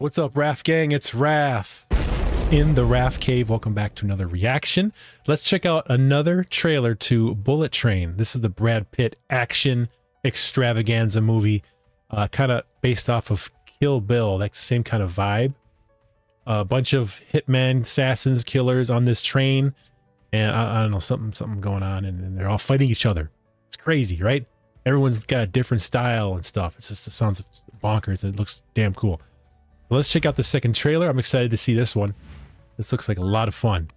what's up, Raf gang? It's Raf in the Raf Cave. Welcome back to another reaction. Let's check out another trailer to Bullet Train. This is the Brad Pitt action extravaganza movie, uh, kind of based off of Kill Bill. That's the same kind of vibe. A bunch of hitmen, assassins, killers on this train, and I, I don't know something, something going on, and, and they're all fighting each other. It's crazy, right? Everyone's got a different style and stuff. It's just it sounds of bonkers. It looks damn cool. Let's check out the second trailer. I'm excited to see this one. This looks like a lot of fun.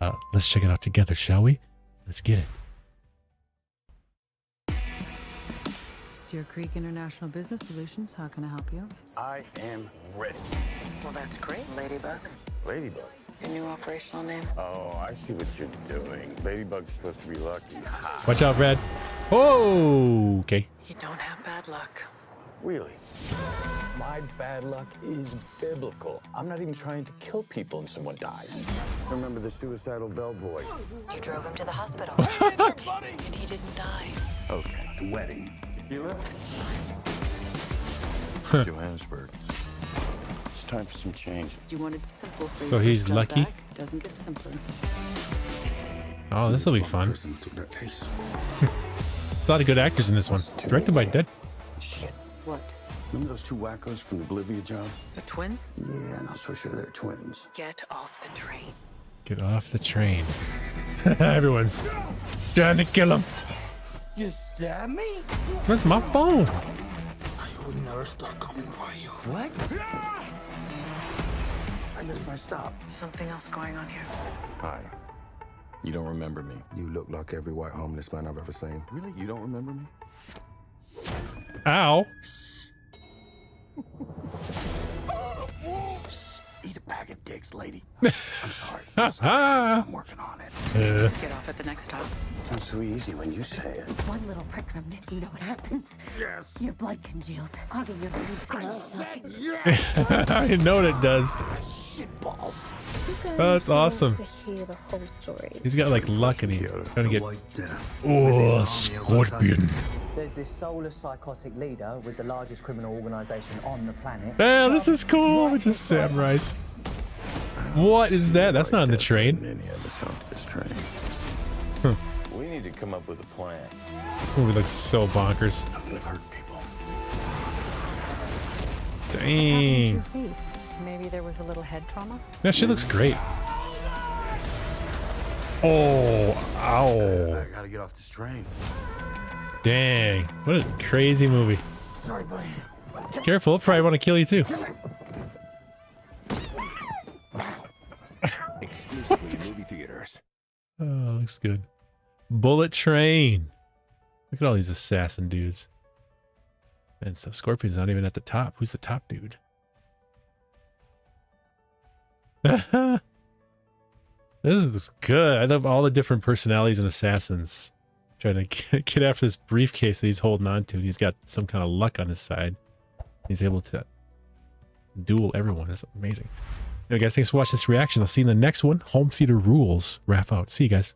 Uh, let's check it out together, shall we? Let's get it. Deer Creek International Business Solutions, how can I help you? I am ready. Well, that's great, Ladybug. Ladybug. Your new operational name? Oh, I see what you're doing. Ladybug's supposed to be lucky. Watch out, Brad. Oh, okay. You don't have bad luck. Really? My bad luck is biblical. I'm not even trying to kill people and someone dies. Remember the suicidal bellboy? You drove him to the hospital. and he didn't die. Okay, the wedding. Tequila? Johannesburg. It's time for some change. Do you wanted simple for So your he's lucky? back. Doesn't get simpler. Oh, this will be fun. person who took that case. A lot of good actors in this one. Directed by Dead. Shit. What? Remember those two wackos from the Bolivia job? The twins? Yeah, not so sure they're twins. Get off the train. Get off the train. Everyone's trying to kill him. You stab me? Where's my phone? I will never stop coming for you. What? I missed my stop. Something else going on here. Hi. You don't remember me. You look like every white homeless man I've ever seen. Really? You don't remember me? Ow. Eat a bag of dicks, lady. I'm sorry. I'm, sorry. I'm working on it. Uh, Get off at the next stop. Sounds so easy when you say it. One little prick from this, you know what happens? Yes. Your blood congeals, clogging your veins. I said I know what it does. Shit balls. Oh, that's awesome. To hear the whole story. He's got like luck in he's trying to get. death. Oh, scorpion. There's this soulless psychotic leader with the largest criminal organization on the planet. Man, this is cool. It's just samurais. What is that? That's not on the train. Any of us off this train. We need to come up with a plan. This movie looks so bonkers. Gonna hurt people. Dang. Maybe there was a little head trauma? Yeah, she looks great. Oh, ow. I gotta get off this train. Dang. What a crazy movie. Sorry, buddy. Careful, it'll probably want to kill you too. In movie theaters. Oh, looks good. Bullet Train. Look at all these assassin dudes. And so Scorpion's not even at the top. Who's the top dude? this is good. I love all the different personalities and assassins trying to get, after this briefcase that he's holding on to. He's got some kind of luck on his side. He's able to duel everyone. It's amazing. Anyway, guys, thanks for watching this reaction. I'll see you in the next one. Home Theater Rules. Raf out. See you guys.